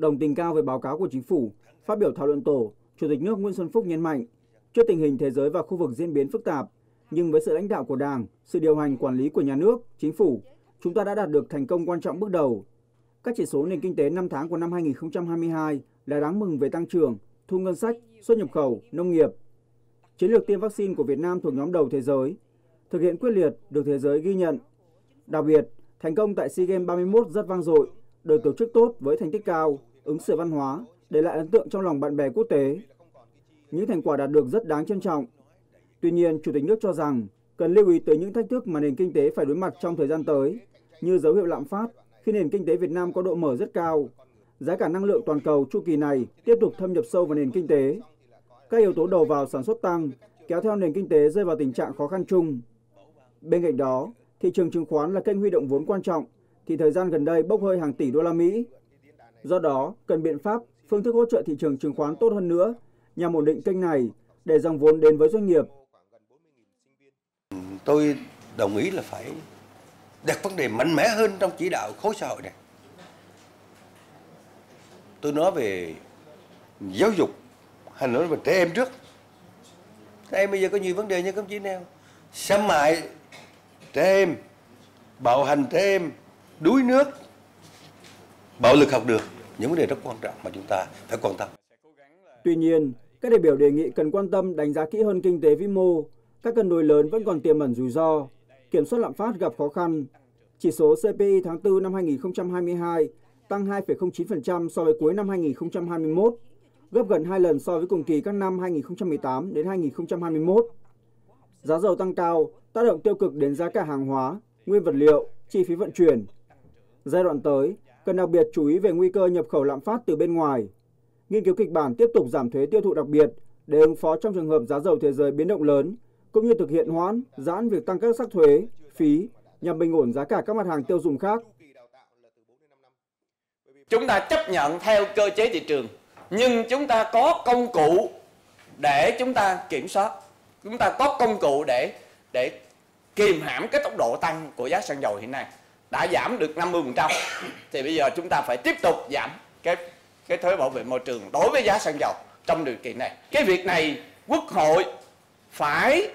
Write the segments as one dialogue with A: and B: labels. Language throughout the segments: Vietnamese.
A: Đồng tình cao về báo cáo của chính phủ, phát biểu thảo luận tổ, Chủ tịch nước Nguyễn Xuân Phúc nhấn mạnh, trước tình hình thế giới và khu vực diễn biến phức tạp, nhưng với sự lãnh đạo của Đảng, sự điều hành quản lý của nhà nước, chính phủ, chúng ta đã đạt được thành công quan trọng bước đầu. Các chỉ số nền kinh tế 5 tháng của năm 2022 là đáng mừng về tăng trưởng, thu ngân sách, xuất nhập khẩu, nông nghiệp. Chiến lược tiêm vaccine của Việt Nam thuộc nhóm đầu thế giới, thực hiện quyết liệt được thế giới ghi nhận. Đặc biệt, thành công tại SEA Games 31 rất vang dội, được tổ chức tốt với thành tích cao, ứng xử văn hóa, để lại ấn tượng trong lòng bạn bè quốc tế. Những thành quả đạt được rất đáng trân trọng. Tuy nhiên, Chủ tịch nước cho rằng cần lưu ý tới những thách thức mà nền kinh tế phải đối mặt trong thời gian tới, như dấu hiệu lạm phát khi nền kinh tế Việt Nam có độ mở rất cao, giá cả năng lượng toàn cầu chu kỳ này tiếp tục thâm nhập sâu vào nền kinh tế. Các yếu tố đầu vào sản xuất tăng, kéo theo nền kinh tế rơi vào tình trạng khó khăn chung. Bên cạnh đó, thị trường chứng khoán là kênh huy động vốn quan trọng, thì thời gian gần đây bốc hơi hàng tỷ đô la Mỹ. Do đó, cần biện pháp, phương thức hỗ trợ thị trường chứng khoán tốt hơn nữa nhằm ổn định kênh này để dòng vốn đến với doanh nghiệp.
B: Tôi đồng ý là phải đặt vấn đề mạnh mẽ hơn trong chỉ đạo khối xã hội này. Tôi nói về giáo dục hay nói về trẻ em trước. Trẻ em bây giờ có nhiều vấn đề như công chí nêu. Xâm hại trẻ em, bạo hành trẻ em, đuối nước, bạo lực học được. Những vấn đề rất quan trọng mà chúng ta phải quan tâm.
A: Tuy nhiên, các đại biểu đề nghị cần quan tâm đánh giá kỹ hơn kinh tế vĩ mô, các cân đối lớn vẫn còn tiềm ẩn rủi ro, kiểm soát lạm phát gặp khó khăn. Chỉ số CPI tháng 4 năm 2022 tăng 2,09% so với cuối năm 2021, gấp gần 2 lần so với cùng kỳ các năm 2018 đến 2021. Giá dầu tăng cao, tác động tiêu cực đến giá cả hàng hóa, nguyên vật liệu, chi phí vận chuyển. Giai đoạn tới, cần đặc biệt chú ý về nguy cơ nhập khẩu lạm phát từ bên ngoài. Nghiên cứu kịch bản tiếp tục giảm thuế tiêu thụ đặc biệt để ứng phó trong trường hợp giá dầu thế giới biến động lớn, cũng như thực hiện hoãn, giãn việc tăng các sắc thuế, phí nhằm bình ổn giá cả các mặt hàng tiêu dùng khác.
C: Chúng ta chấp nhận theo cơ chế thị trường, nhưng chúng ta có công cụ để chúng ta kiểm soát. Chúng ta có công cụ để để kìm hãm cái tốc độ tăng của giá xăng dầu hiện nay. Đã giảm được 50% thì bây giờ chúng ta phải tiếp tục giảm cái cái thuế bảo vệ môi trường đối với giá xăng dầu trong điều kiện này. Cái việc này Quốc hội phải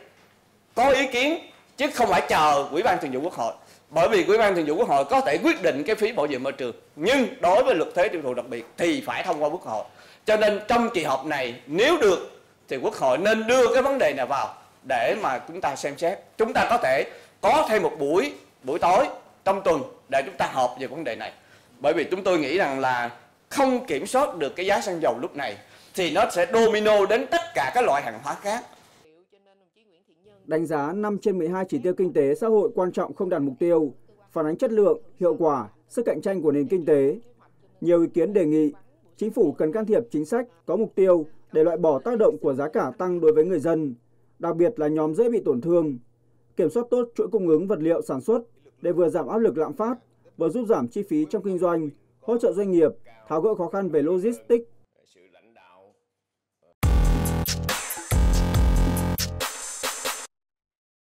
C: có ý kiến chứ không phải chờ Ủy ban Thường vụ Quốc hội. Bởi vì Ủy ban Thường vụ Quốc hội có thể quyết định cái phí bảo vệ môi trường, nhưng đối với luật thuế tiêu thụ đặc biệt thì phải thông qua Quốc hội. Cho nên trong kỳ họp này nếu được thì Quốc hội nên đưa cái vấn đề này vào để mà chúng ta xem xét. Chúng ta có thể có thêm một buổi buổi tối trong tuần để chúng ta họp về vấn đề này. Bởi vì chúng tôi nghĩ rằng là không kiểm soát được cái giá xăng dầu lúc này thì nó sẽ domino đến tất cả các loại hàng hóa khác.
A: Đánh giá 5 trên 12 chỉ tiêu kinh tế xã hội quan trọng không đạt mục tiêu, phản ánh chất lượng, hiệu quả, sức cạnh tranh của nền kinh tế. Nhiều ý kiến đề nghị chính phủ cần can thiệp chính sách có mục tiêu để loại bỏ tác động của giá cả tăng đối với người dân, đặc biệt là nhóm dễ bị tổn thương, kiểm soát tốt chuỗi cung ứng vật liệu sản xuất để vừa giảm áp lực lạm phát, vừa giúp giảm chi phí trong kinh doanh, hỗ trợ doanh nghiệp tháo gỡ khó khăn về logistics